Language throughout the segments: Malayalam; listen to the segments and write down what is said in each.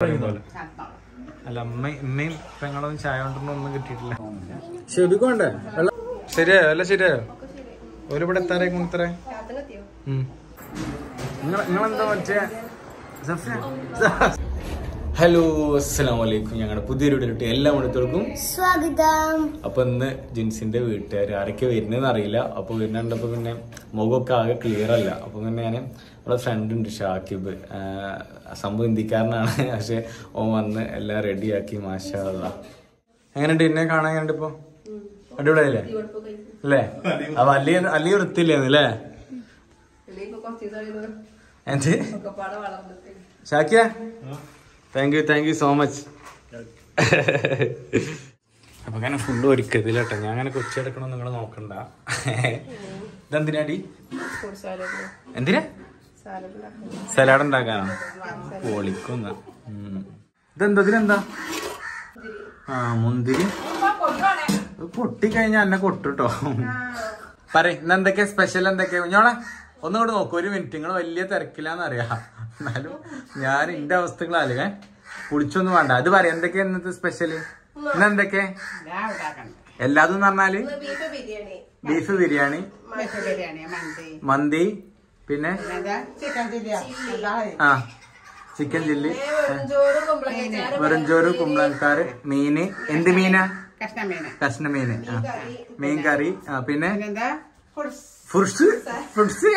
അല്ല അമ്മ ഉമ്മയും പെങ്ങളൊന്നും ചായ കൊണ്ടൊന്നും ഒന്നും കിട്ടിയിട്ടില്ല. ശരിക്കോണ്ടേ ശരിയായോ അല്ല ശരിയായോ ഒരുപാട് എത്താറേ നിങ്ങൾ നിങ്ങളെന്താ മറ്റേ ഹലോ അസ്സലാമു അലൈക്കും ഞങ്ങളുടെ പുതിയൊരു വീട്ടിലോട്ട് എല്ലാ മണിത്തോൾക്കും സ്വാഗതം. അപ്പൊ ഇന്ന് ജിൻസിന്റെ വീട്ടുകാർ ആരൊക്കെ വരുന്നതെന്ന് അറിയില്ല. അപ്പൊ വരുന്നുണ്ടപ്പോ പിന്നെ മുഖമൊക്കെ ആകെ ക്ലിയർ അല്ല. അപ്പൊ പിന്നെ ഞാൻ നമ്മുടെ ഫ്രണ്ട് ഉണ്ട് ഷാക്കിബ്. സംഭവം ഇന്ത്യക്കാരനാണ് പക്ഷെ ഓൻ വന്ന് എല്ലാം റെഡിയാക്കി മാഷാ അല്ലാ. എങ്ങനെയുണ്ട്? എന്നെ കാണാൻ എങ്ങനെയുണ്ട് ഇപ്പൊ? അടിപൊളിയല്ലേ അല്ലേ? അപ്പൊ അല്ലി? അല്ലി വൃത്തിയില്ലേന്ന് അല്ലേ എന്ത്? ഷാക്കിയ? Thank you thank you so much അപ്പൊ അങ്ങനെ ഫുള്ള് ഒരുക്കത്തില്ല കേട്ടോ ഞാൻ അങ്ങനെ കൊച്ചി എടുക്കണോ നിങ്ങൾ നോക്കണ്ട. ഇതെന്തിനാടി? എന്തിനാ? സലാഡ് ഉണ്ടാക്കാനോ? പൊളിക്കുന്ന. ഇതെന്താ? ഇതിനെന്താ? ആ മുന്തിരി. പൊട്ടിക്കഴിഞ്ഞാ എന്നെ കൊട്ടുട്ടോ. പറ ഇന്ന് എന്തൊക്കെയാ സ്പെഷ്യൽ എന്തൊക്കെയാ? കുഞ്ഞോളെ ഒന്നുകൂടെ നോക്കൂ. ഒരു മിനിറ്റ് നിങ്ങൾ വലിയ തിരക്കില്ലാന്നറിയാം എന്നാലും ഞാൻ എന്റെ അവസ്ഥകളല്ലേ കുളിച്ചൊന്നും വേണ്ട. അത് പറയാം എന്തൊക്കെയാ ഇന്നത്തെ സ്പെഷ്യൽ ഇന്ന് എന്തൊക്കെ? എല്ലാതും പറഞ്ഞാൽ ബീഫ് ബിരിയാണി. മന്തി. പിന്നെ? പിന്നെന്താ? ചിക്കൻ ചില്ലി ആ. ചിക്കൻ ചില്ലി വെറുംചോറ് കുമ്പളക്കാറ് മീന്. എന്ത് മീനാ? കഷ്ണമീന്. കഷ്ണ മീന് ആ മീൻ കറി ആ പിന്നെ? Foods foods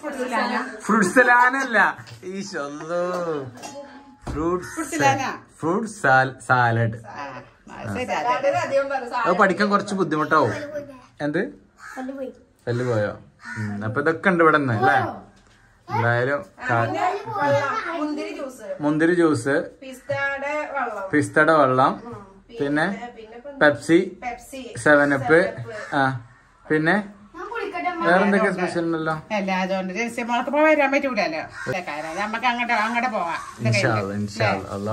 fruits fruits fruits സലാനല്ല ഈ ശൊല്ലോ ഫ്രൂട്ട്സ് സലാന. ഫ്രൂട്ട് സാലഡ് അത് പഠിക്കാൻ കുറച്ച് ബുദ്ധിമുട്ടാവും. എന്ത്? പല്ല് പോയോ ഉം, അപ്പൊ ഇതൊക്കെ ഉണ്ട് ഇവിടെ നിന്ന് അല്ലേ? എന്തായാലും മുന്തിരി ജ്യൂസ്. മുന്തിരി ജ്യൂസ്. പിസ്താടെ വെള്ളം. പിസ്തയുടെ വെള്ളം. പിന്നെ പെപ്സി സെവനപ്പ് ആ പിന്നെ? വേറെന്തൊക്കെ സ്പെഷ്യൽ ഉണ്ടല്ലോ? അല്ല അതുകൊണ്ട് രഹസ്യമോൾക്ക് പോയി വരാൻ പറ്റൂലല്ലോ. നമുക്ക് അങ്ങോട്ട് അങ്ങോട്ട് പോവാം.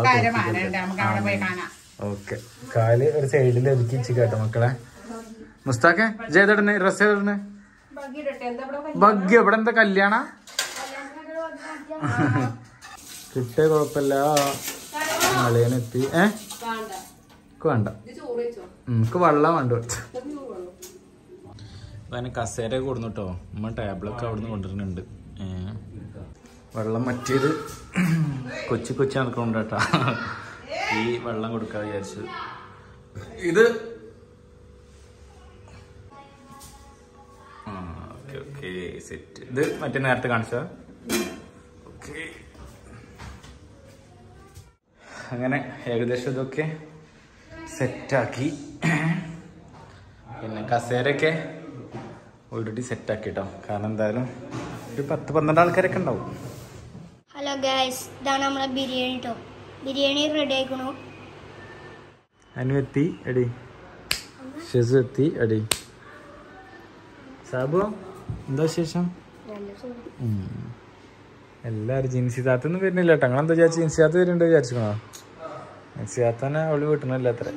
കാര്യമാണ് നമുക്ക് അവിടെ പോയി കാണാം. ഓക്കെ. കാൽ ഒരു സൈഡിൽ ഒതുക്കി കേട്ടോ മക്കളെ. മുസ്താഖെ ജേതടന് ഡ്രസ് ഏതടന് എന്താ ഇവിടെ ഭാഗ്യ ഇവിടെ എന്താ കല്യാണ? കിട്ടിയ കുഴപ്പമില്ല. അളിയനെത്തി ഏ? വേണ്ട. എനിക്ക് നമുക്ക് വെള്ളം വേണ്ട. അതിന് കസേര കൊടുന്നു കേട്ടോ ഉമ്മ ടേബിളൊക്കെ അവിടുന്ന് കൊണ്ടുവരുന്നുണ്ട്. വെള്ളം മറ്റേത് കൊച്ചു കൊച്ചു നടക്കുന്നുണ്ട് കേട്ടോ ഈ വെള്ളം കൊടുക്കാൻ വിചാരിച്ചു. ഇത് ഓക്കെ ഓക്കെ. സെറ്റ് ഇത് മറ്റേ നേരത്തെ കാണിച്ച ഓക്കെ. അങ്ങനെ ഏകദേശം ഇതൊക്കെ സെറ്റാക്കി പിന്നെ കസേരയൊക്കെ ഓൾറെഡി സെറ്റാക്കി കേട്ടോ കാരണം എന്തായാലും ഒരു പത്ത് പന്ത്രണ്ട് ആൾക്കാരൊക്കെ ഉണ്ടാവും. ഹലോ ഗൈസ് ഇതാണ് നമ്മളെ ബിരിയാണി കേട്ടോ ബിരിയാണി റെഡി ആയിക്കണു. അനു എത്തി എടി. ഷെസു എത്തി എടി. സാബു എന്താ ശേഷം. എല്ലാരും ജിൻസിതാത്തൊന്നും വരുന്നില്ല കേട്ടോ ഞങ്ങളെന്താ വിചാരിച്ചു ജിൻസിയാത്ത വരുന്നുണ്ട് വിചാരിച്ചോ ജിൻസിയാത്തന്നെ അവൾ വീട്ടണില്ല അത്ര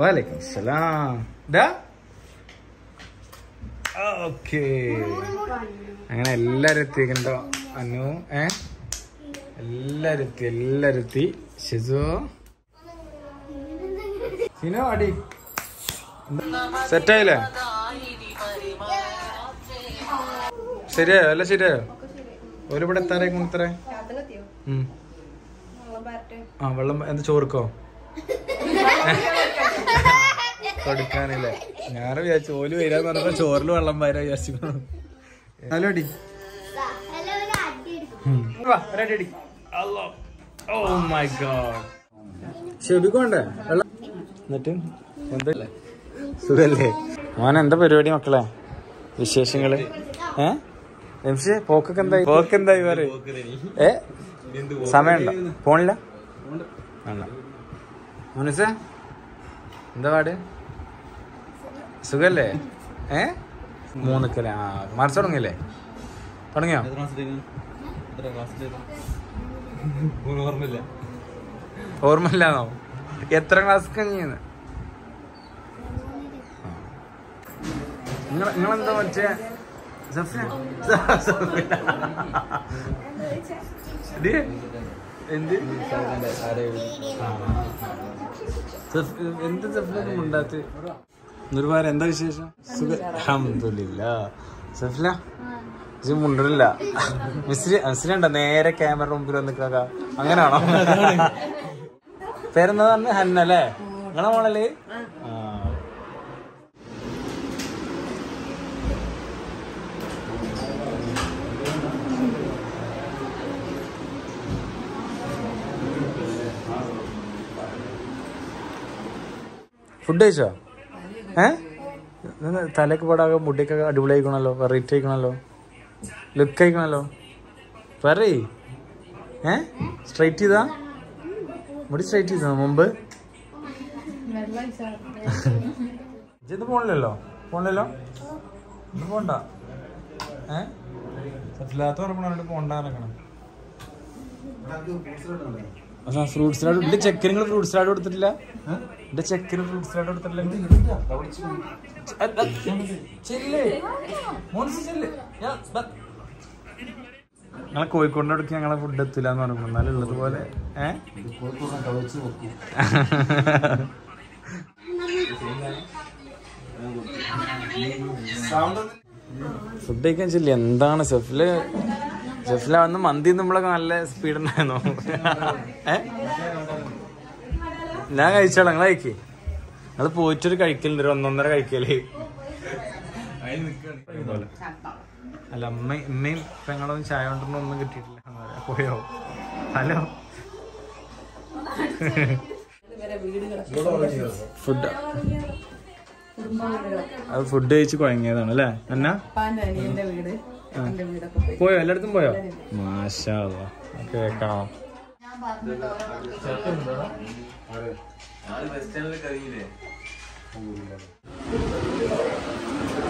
വാലിക്കും സലാം ഡാ ഓക്കേ. അങ്ങനെ എല്ലാരും എത്തിക്കണ്ടോ അനു ഏ? എല്ലാരും എത്തി എല്ലാരും എത്തി. ഷിസു സിനോ അടി. സെറ്റായില്ലേ? ശരിയായോ? അല്ല ശരിയായോ? ഒരുപാട് എത്താറേ കൊണ്ടത്രേ. ആ വെള്ളം എന്താ ചോറുക്കോ കൊടുക്കാനില്ലേ ഞാൻ വിചാരിച്ചു ഓൽ വരാന്ന് പറഞ്ഞപ്പോ ചോറിൽ വെള്ളം വരാ വിചാരിച്ചു. ഹലോ ഗോഡ് ശരിക്കോണ്ടേ വെള്ളം. എന്നിട്ട് എന്താ പരിപാടി മക്കളെ? വിശേഷങ്ങൾ? ഏ? നിമിഷേ പോക്കൊക്കെ എന്തായി? പോക്ക് എന്തായി പറ. ഏ? സമയമുണ്ടോ? പോണില്ല വേണ്ട. എന്താ പാട്? സുഖല്ലേ? ഏ? മൂന്ന് ആ മറിച്ച് തുടങ്ങിയല്ലേ? തുടങ്ങിയോ? ഓർമ്മയില്ലാന്നോ? എത്ര ക്ലാസ് കഴിഞ്ഞു നിങ്ങൾ നിങ്ങളെന്താ മറ്റേ? എന്ത്? എന്ത് സഫ്ലൊന്നും ഉണ്ടാത്ത് നിർവാരം എന്താ വിശേഷം? സുഖ അഹമ്മദില്ല സഫ്ല ഇത് മുണ്ടില്ല മിസ്രി ഉണ്ടോ? നേരെ ക്യാമറ മുമ്പിൽ വന്നിക്കാക്ക അങ്ങനെയാണോ പേരെന്താ പറഞ്ഞ? ഹന്ന അല്ലേ? നിങ്ങളെ മോളല്ലേ? ഫുഡ് കഴിച്ചോ? ഏ? തലക്ക് പാടാകെ മുടിയൊക്കെ അടിപൊളി ആയിക്കണല്ലോ വെറൈറ്റി ആയിക്കണല്ലോ. ലുക്ക് ആയിക്കണല്ലോ. പറയ്. ഏ? സ്ട്രൈറ്റ് ചെയ്താ? മുടി സ്ട്രൈറ്റ് ചെയ്താ മുമ്പ്? ഇത് പോണില്ലല്ലോ? പോണില്ലല്ലോ? ഇത് പോണ്ട. ഏ? സഫിലാത്ത പറഞ്ഞിട്ട് പോണ്ടാറക്കണം പക്ഷെ ഫ്രൂട്ട് സലാഡ് എന്റെ ചെക്കന് നിങ്ങൾ ഫ്രൂട്ട് സലാഡ് കൊടുത്തിട്ടില്ല? എന്റെ ചെക്കന് ഫ്രൂട്ട് സലാഡ് കൊടുത്തിട്ടില്ല. ഞങ്ങളെ കോഴിക്കോടിന്റെ അടുക്ക് ഞങ്ങളെ ഫുഡ് എത്തില്ല എന്ന് പറഞ്ഞു എന്നാലും ഉള്ളത് പോലെ ഏഹ് ഫുഡ് കഴിക്കാൻ ചെല്ലി. എന്താണ് സെഫിൽ? സെഫില വന്ന് മന്തി നമ്മളൊക്കെ നല്ല സ്പീഡ് ഉണ്ടായിരുന്നു. ഞാൻ കഴിച്ചോളാം. നിങ്ങൾ കഴിക്കേ. നിങ്ങൾ പോയിട്ടൊരു കഴിക്കലുണ്ട് ഒന്നൊന്നര കഴിക്കൽ. അല്ല അമ്മ ഇമ്മയും പെങ്ങളൊന്നും ചായ കൊണ്ടൊന്നും ഒന്നും കിട്ടിയിട്ടില്ല. പോയോ? ഹലോ? ഫുഡ്. അത് ഫുഡ് കഴിച്ച് കുഴങ്ങിയതാണ് അല്ലേ? എന്നാ പോയോ. എല്ലായിടത്തും പോയോ? മാഷാ കേക്കണം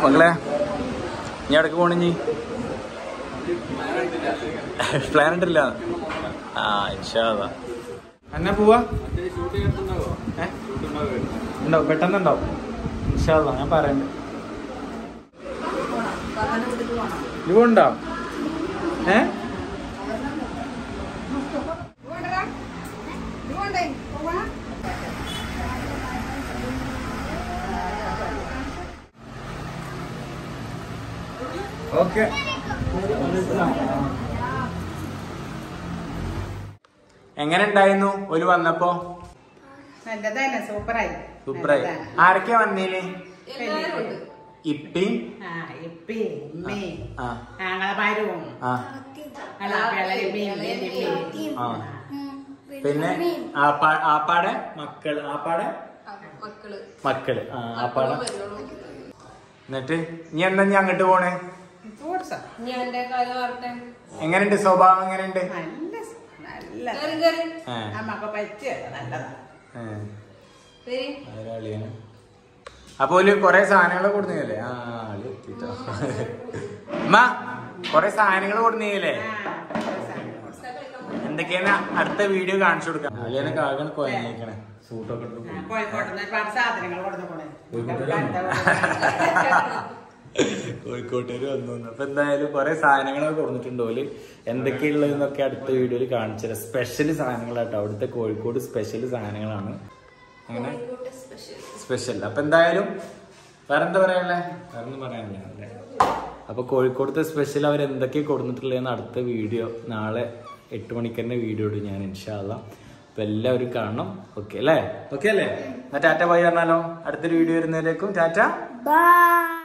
മക്കളെ ഞാൻ ഇടയ്ക്ക് പോണിഞ്ഞി പ്ലാൻ ഉണ്ടല്ല ആ ഇൻഷാല്ല എന്നാ പോവാ? ഏ? ഉണ്ടാവും പെട്ടെന്നുണ്ടാവും. ഇൻഷാല്ല ഞാൻ പറയണ്ട്. നീ പോണ്ടോ ഏ? ഓക്കെ. എങ്ങനെ ഉണ്ടായിരുന്നു? ഒരു വന്നപ്പോ? നല്ലതന്നെ. സൂപ്പറായി. സൂപ്പറായി. ആരൊക്കെയാ വന്നീന്? ഇപ്പി? ഉമ്മി ആങ്ങളമാരും പിന്നെ ആപ്പാ ആപ്പാടെ മക്കൾ ആപ്പാടെ? മക്കൾ. ആപ്പാടെ. എന്നിട്ട് നീ എന്താ ഞാൻ അങ്ങോട്ട് പോണേ? എങ്ങനെയുണ്ട് സ്വഭാവം? എങ്ങനെയുണ്ട്? നല്ല നല്ല അപ്പൊ ഒരു കുറെ സാധനങ്ങൾ കൊടുന്നില്ലേ ആ ആൾ എത്തിട്ടോ. അമ്മ കൊറേ സാധനങ്ങൾ കൊടുന്നില്ലേ എന്തൊക്കെയാണ് അടുത്ത വീഡിയോ കാണിച്ചു കൊടുക്കാം അളിയാണ് കാകണ് കോഴിക്കോട്ടേര് വന്നു. അപ്പൊ എന്തായാലും കുറെ സാധനങ്ങളൊക്കെ കൊടുത്തിട്ടുണ്ട് ഓൽ. എന്തൊക്കെയുള്ളതെന്നൊക്കെ അടുത്ത വീഡിയോയിൽ കാണിച്ചു തരാം സ്പെഷ്യൽ സാധനങ്ങളാട്ടോ. അവിടുത്തെ കോഴിക്കോട് സ്പെഷ്യൽ സാധനങ്ങളാണ്. അങ്ങനെ. സ്പെഷ്യൽ അപ്പൊ എന്തായാലും വേറെ എന്താ പറയാനുള്ളേ? വേറെ ഒന്നും പറയാനില്ല. അല്ലേ? അപ്പൊ കോഴിക്കോടത്തെ സ്പെഷ്യൽ അവർ എന്തൊക്കെ കൊടുത്തിട്ടുള്ളതെന്ന് അടുത്ത വീഡിയോ നാളെ എട്ട് മണിക്ക് തന്നെ വീഡിയോ ഇടും ഞാൻ ഇൻഷാല്ല അപ്പൊ എല്ലാവരും കാണണം. ഓക്കെ അല്ലേ? ഓക്കെ അല്ലേ? എന്നാ ടാറ്റ പോയി പറഞ്ഞാലോ? അടുത്തൊരു വീഡിയോ വരുന്നതിലേക്കും ടാറ്റ? ബൈ